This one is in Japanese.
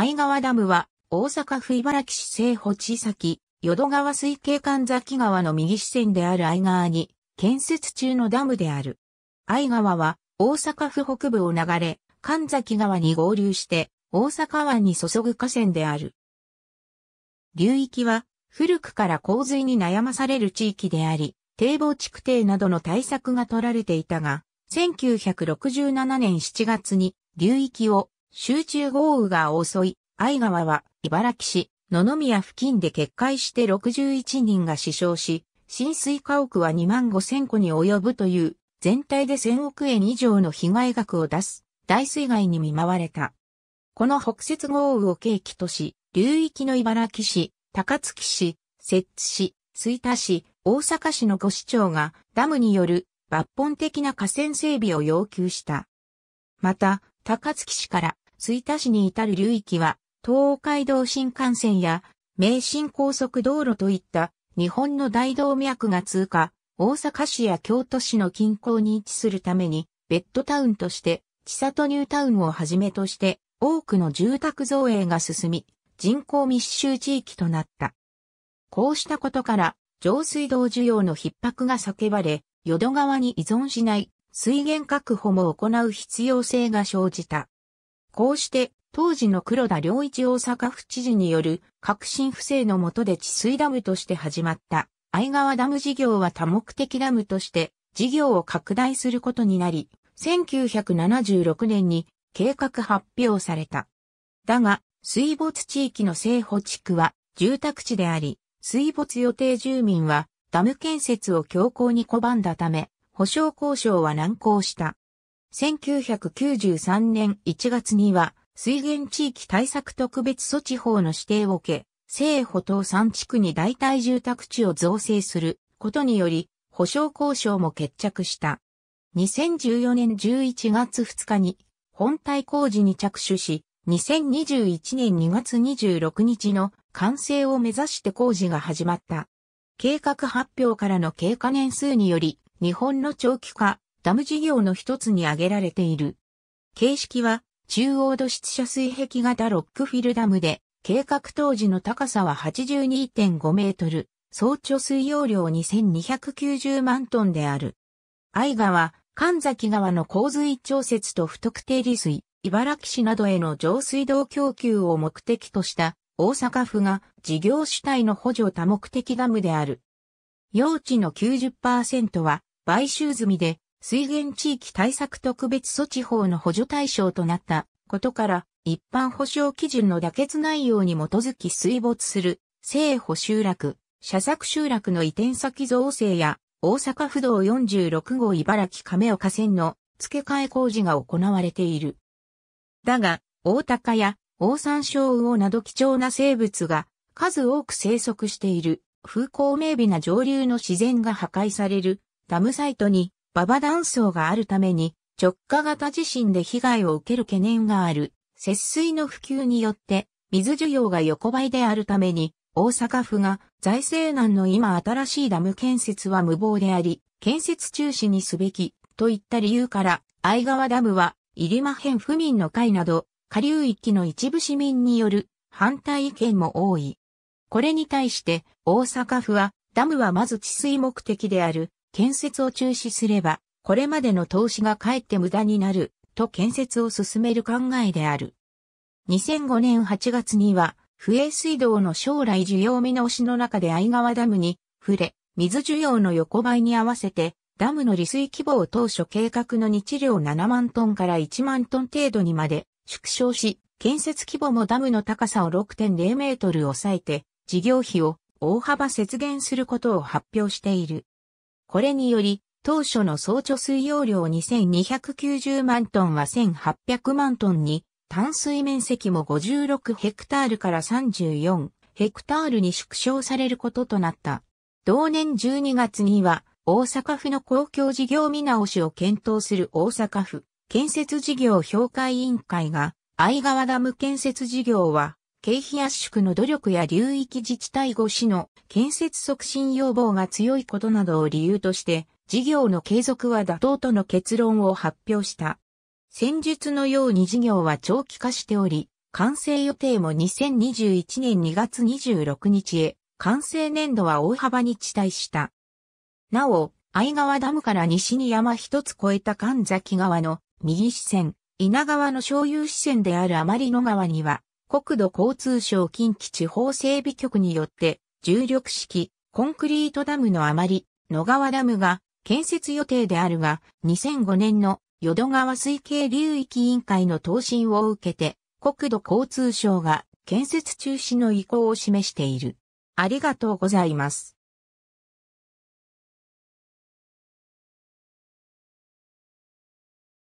相川ダムは大阪府茨木市西保地先、淀川水系神崎川の右支線である相川に建設中のダムである。相川は大阪府北部を流れ、神崎川に合流して大阪湾に注ぐ河川である。流域は古くから洪水に悩まされる地域であり、堤防築堤などの対策が取られていたが、1967年7月に流域を集中豪雨が襲い、相川は茨城市野々宮付近で決壊して61人が死傷し、浸水家屋は2万5千戸に及ぶという全体で1000億円以上の被害額を出す大水害に見舞われた。この北雪豪雨を契機とし、流域の茨城市、高槻市、摂津市、吹田市、大阪市の5市長がダムによる抜本的な河川整備を要求した。また、高槻市から吹田市に至る流域は、東海道新幹線や名神高速道路といった日本の大動脈が通過、大阪市や京都市の近郊に位置するために、ベッドタウンとして、千里ニュータウンをはじめとして、多くの住宅造営が進み、人口密集地域となった。こうしたことから、上水道需要の逼迫が叫ばれ、淀川に依存しない水源確保も行う必要性が生じた。こうして、当時の黒田良一大阪府知事による革新不正の下で治水ダムとして始まった相川ダム事業は多目的ダムとして事業を拡大することになり、1976年に計画発表された。だが、水没地域の西保地区は住宅地であり、水没予定住民はダム建設を強行に拒んだため、保証交渉は難航した。1993年1月には水源地域対策特別措置法の指定を受け、西保島3地区に代替住宅地を造成することにより、保証交渉も決着した。2014年11月2日に本体工事に着手し、2021年2月26日の完成を目指して工事が始まった。計画発表からの経過年数により、日本の長期化、ダム事業の一つに挙げられている。形式は、中央土質遮水壁型ロックフィルダムで、計画当時の高さは82.5メートル、総貯水容量2290万トンである。愛川、神崎川の洪水調節と不特定利水、茨城市などへの上水道供給を目的とした大阪府が事業主体の補助多目的ダムである。用地の90%は買収済みで水源地域対策特別措置法の補助対象となったことから一般保障基準の妥結内容に基づき水没する西保集落、社作集落の移転先造成や大阪府道46号茨城亀岡線の付け替え工事が行われている。だが、大高や大山椒魚など貴重な生物が数多く生息している風光明媚な上流の自然が破壊されるダムサイトに馬場断層があるために直下型地震で被害を受ける懸念がある節水の普及によって水需要が横ばいであるために大阪府が財政難の今新しいダム建設は無謀であり建設中止にすべきといった理由から相川ダムは入間辺府民の会など下流域の一部市民による反対意見も多い。これに対して大阪府はダムはまず治水目的である建設を中止すればこれまでの投資がかえって無駄になると建設を進める考えである。2005年8月には、不衛水道の将来需要見直しの中で相川ダムに触れ、水需要の横ばいに合わせて、ダムの利水規模を当初計画の日量7万トンから1万トン程度にまで縮小し、建設規模もダムの高さを6.0メートル抑えて、事業費を大幅節減することを発表している。これにより、当初の総貯水容量2290万トンは1800万トンに、淡水面積も56ヘクタールから34ヘクタールに縮小されることとなった。同年12月には、大阪府の公共事業見直しを検討する大阪府建設事業評価委員会が、相川ダム建設事業は、経費圧縮の努力や流域自治体越しの建設促進要望が強いことなどを理由として、事業の継続は妥当との結論を発表した。戦術のように事業は長期化しており、完成予定も2021年2月26日へ、完成年度は大幅に遅滞した。なお、相川ダムから西に山一つ越えた神崎川の右支線、稲川の所有支線である余野川には、国土交通省近畿地方整備局によって、重力式、コンクリートダムの余野川ダムが建設予定であるが、2005年の淀川水系流域委員会の答申を受けて、国土交通省が建設中止の意向を示している。ありがとうございます。